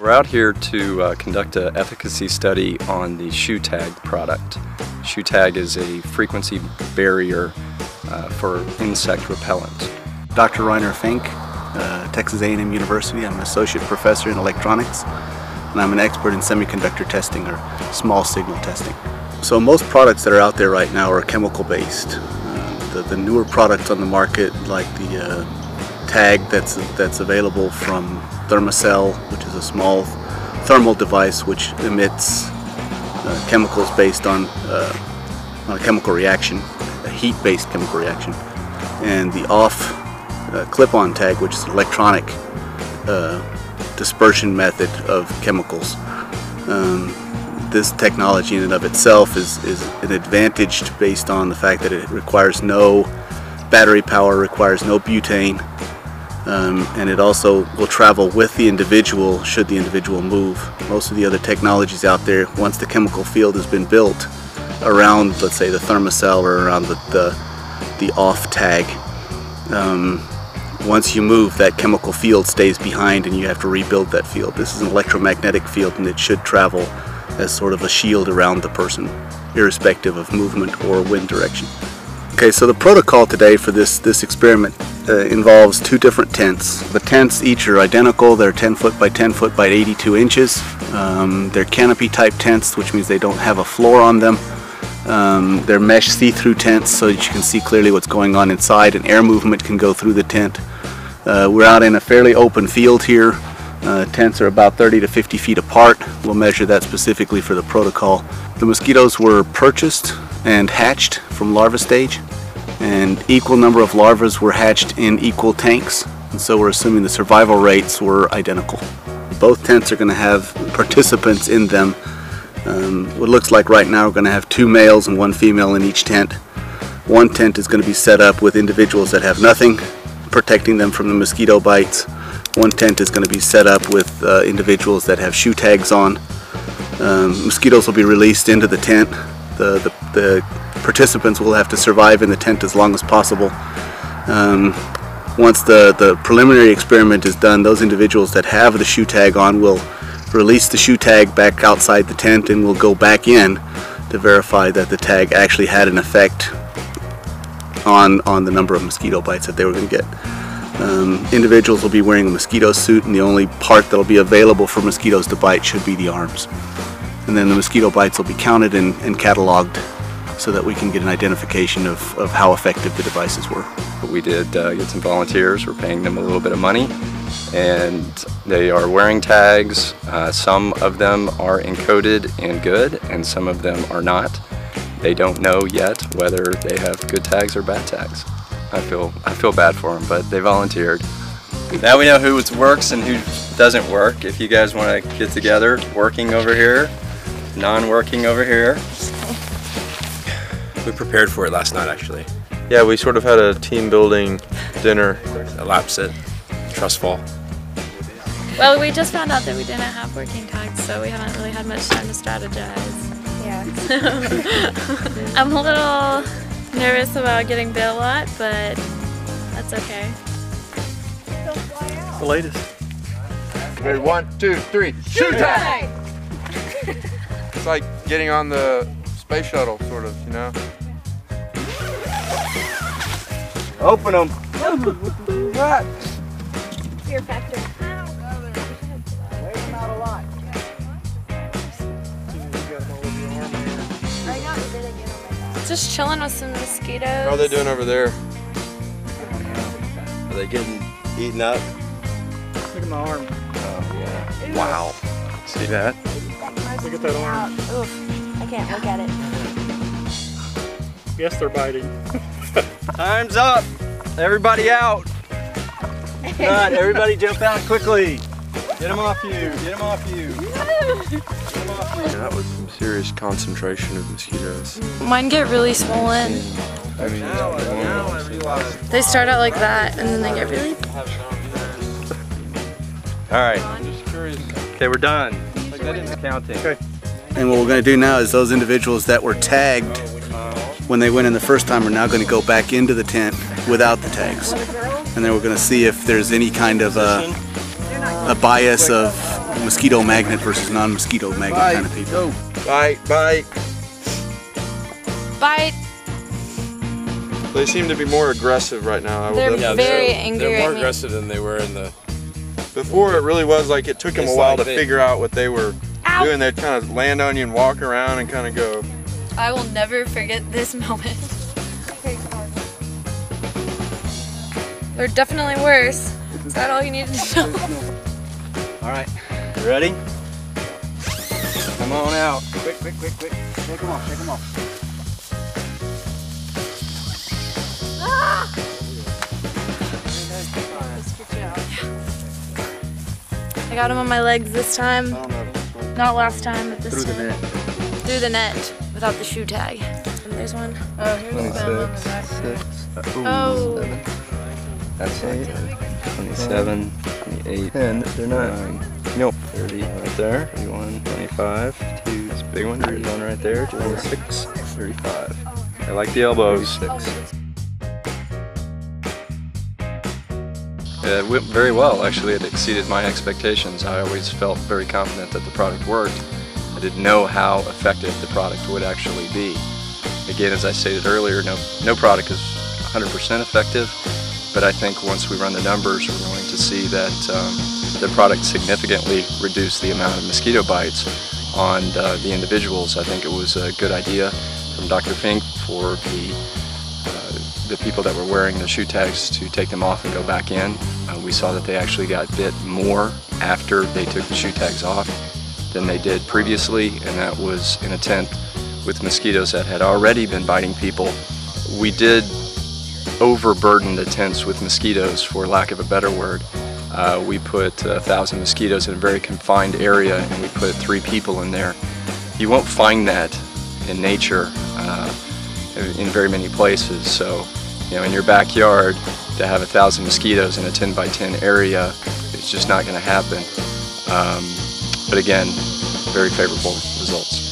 We're out here to uh, conduct an efficacy study on the shoo!TAG product. Shoo!TAG is a frequency barrier uh, for insect repellent. Dr. Reiner Fink, uh, Texas A&M University. I'm an associate professor in electronics and I'm an expert in semiconductor testing or small signal testing. So most products that are out there right now are chemical based. Uh, the, the, newer products on the market like the uh, tag that's, that's available from Thermacell, which is a small thermal device which emits uh, chemicals based on, uh, on a chemical reaction, a heat-based chemical reaction. And the off uh, clip-on tag, which is an electronic uh, dispersion method of chemicals. Um, this technology in and of itself is, is an advantage based on the fact that it requires no battery power, requires no butane, um, and it also will travel with the individual should the individual move. Most of the other technologies out there, once the chemical field has been built around, let's say, the Thermacell or around the, the, the off tag, um, once you move, that chemical field stays behind and you have to rebuild that field. This is an electromagnetic field and it should travel as sort of a shield around the person, irrespective of movement or wind direction. Okay, so the protocol today for this, this experiment uh, involves two different tents. The tents each are identical. They're 10 foot by 10 foot by 82 inches. Um, they're canopy type tents, which means they don't have a floor on them. Um, they're mesh see-through tents so that you can see clearly what's going on inside and air movement can go through the tent. Uh, we're out in a fairly open field here. Uh, tents are about 30 to 50 feet apart. We'll measure that specifically for the protocol. The mosquitoes were purchased and hatched from larva stage and equal number of larvae were hatched in equal tanks and so we're assuming the survival rates were identical. Both tents are going to have participants in them. Um, what looks like right now we're going to have two males and one female in each tent. One tent is going to be set up with individuals that have nothing, protecting them from the mosquito bites. One tent is going to be set up with uh, individuals that have shoo!TAGs on. Um, mosquitoes will be released into the tent. The, the, the participants will have to survive in the tent as long as possible. Um, once the, the preliminary experiment is done, those individuals that have the shoo!TAG on will release the shoo!TAG back outside the tent and will go back in to verify that the tag actually had an effect on, on the number of mosquito bites that they were going to get. Um, individuals will be wearing a mosquito suit and the only part that will be available for mosquitoes to bite should be the arms. And then the mosquito bites will be counted and, and cataloged so that we can get an identification of, of how effective the devices were. We did uh, get some volunteers, we're paying them a little bit of money and they are wearing tags. Uh, some of them are encoded and good and some of them are not. They don't know yet whether they have good tags or bad tags. I feel, I feel bad for them, but they volunteered. Now we know who works and who doesn't work. If you guys want to get together, working over here, non-working over here, we prepared for it last night, actually. Yeah, we sort of had a team building dinner. Elapse it. Trust fall. Well, we just found out that we didn't have working tags, so we haven't really had much time to strategize. Yeah. I'm a little nervous about getting bit a lot, but that's okay. The latest. Ready, one, two, three, shoot tag! it's like getting on the space shuttle, sort of, you know? Open them. what? Fear factor. Just chilling with some mosquitoes. How are they doing over there? Are they getting eaten up? Look at my arm. Oh, yeah. Wow. See that? Look at that arm. Oof. I can't look at it. Yes, they're biting. Time's up. Everybody out. Not everybody jump out quickly. Get them off you. Get them off you. Yeah, that was some serious concentration of mosquitoes. Mine get really swollen. I mean, They start out like that and then they get really All right. Okay, we're done. Counting. Okay. And what we're going to do now is those individuals that were tagged when they went in the first time are now going to go back into the tent without the tags. And then we're going to see if there's any kind of a, a bias of mosquito magnet versus non-mosquito magnet kind of people. Bite, bite. Bite. They seem to be more aggressive right now. I They're definitely very say. angry They're more at me. aggressive than they were in the. Before it really was like it took them a while like to they- figure out what they were Ow. doing. They'd kind of land on you and walk around and kind of go. I will never forget this moment. They're definitely worse. Is that all you needed to know? All right, you ready? Come on out. Quick, quick, quick, quick. Shake them off, shake them off. Ah! I got them on my legs this time. Not last time, but this Through the time. net. Through the net without the shoo!TAG. And there's one. Oh, here's the Oh. That's eight. 27, 28, 10. They're not. Nope. 30 right there. 31, 25. Two. This big one. 31 right there. 26, 35. I like the elbows. It went very well, actually. It exceeded my expectations. I always felt very confident that the product worked. I didn't know how effective the product would actually be. Again, as I stated earlier, no, no product is 100% effective, but I think once we run the numbers, we're going to see that um, the product significantly reduced the amount of mosquito bites on uh, the individuals. I think it was a good idea from Dr. Fink for the the people that were wearing the shoo!TAGs to take them off and go back in. Uh, we saw that they actually got bit more after they took the shoo!TAGs off than they did previously, and that was in a tent with mosquitoes that had already been biting people. We did overburden the tents with mosquitoes, for lack of a better word. Uh, we put a thousand mosquitoes in a very confined area, and we put three people in there. You won't find that in nature. Uh, in very many places. So, you know, in your backyard, to have a thousand mosquitoes in a 10 by 10 area, it's just not going to happen. Um, but again, very favorable results.